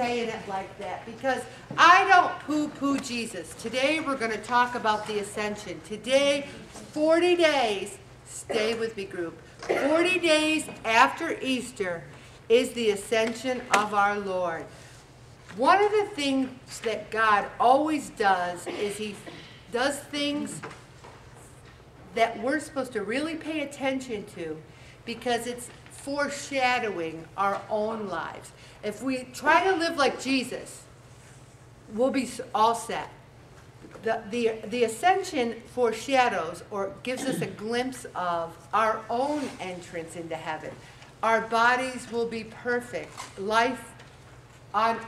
saying it like that because I don't poo-poo Jesus. Today we're going to talk about the ascension. Today, 40 days, stay with me group, 40 days after Easter is the ascension of our Lord. One of the things that God always does is he does things that we're supposed to really pay attention to because it's foreshadowing our own lives. If we try to live like Jesus, we'll be all set. The, the, the ascension foreshadows or gives us a glimpse of our own entrance into heaven. Our bodies will be perfect. Life on,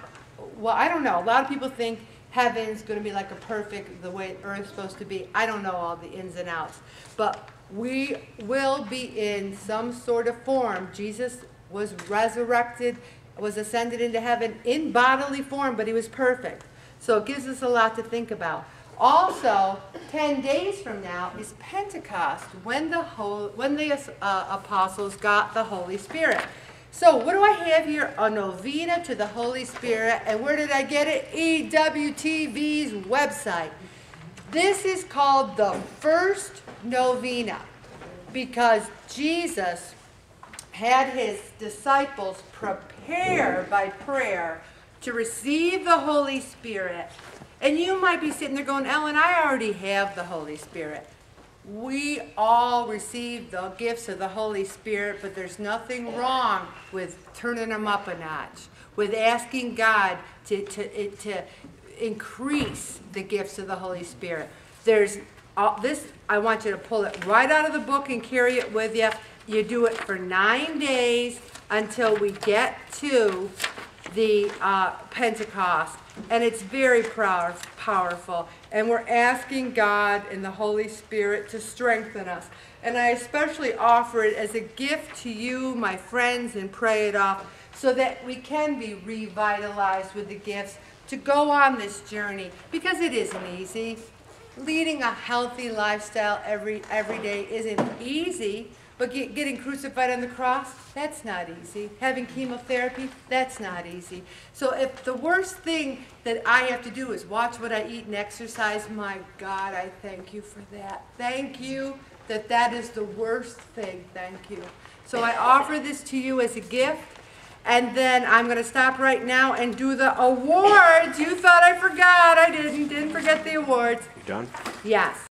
well, I don't know. A lot of people think heaven's going to be like a perfect, the way earth's supposed to be. I don't know all the ins and outs. But we will be in some sort of form. Jesus was resurrected, was ascended into heaven in bodily form, but he was perfect. So it gives us a lot to think about. Also, 10 days from now is Pentecost, when the, whole, when the uh, apostles got the Holy Spirit. So what do I have here? A novena to the Holy Spirit. And where did I get it? EWTN's website. This is called the first novena because Jesus had his disciples prepare by prayer to receive the Holy Spirit. And you might be sitting there going, Ellen, I already have the Holy Spirit. We all receive the gifts of the Holy Spirit, but there's nothing wrong with turning them up a notch, with asking God to, to, to increase the gifts of the Holy Spirit. There's all, this, I want you to pull it right out of the book and carry it with you. You do it for nine days until we get to the uh, Pentecost. And it's very proud, powerful. And we're asking God and the Holy Spirit to strengthen us. And I especially offer it as a gift to you, my friends, and pray it off so that we can be revitalized with the gifts to go on this journey because it isn't easy. Leading a healthy lifestyle every, every day isn't easy, but get, getting crucified on the cross, that's not easy. Having chemotherapy, that's not easy. So if the worst thing that I have to do is watch what I eat and exercise, my God, I thank you for that. Thank you that that is the worst thing. Thank you. So I offer this to you as a gift. And then I'm going to stop right now and do the awards. You thought I forgot. I didn't. Didn't forget the awards. You done? Yes.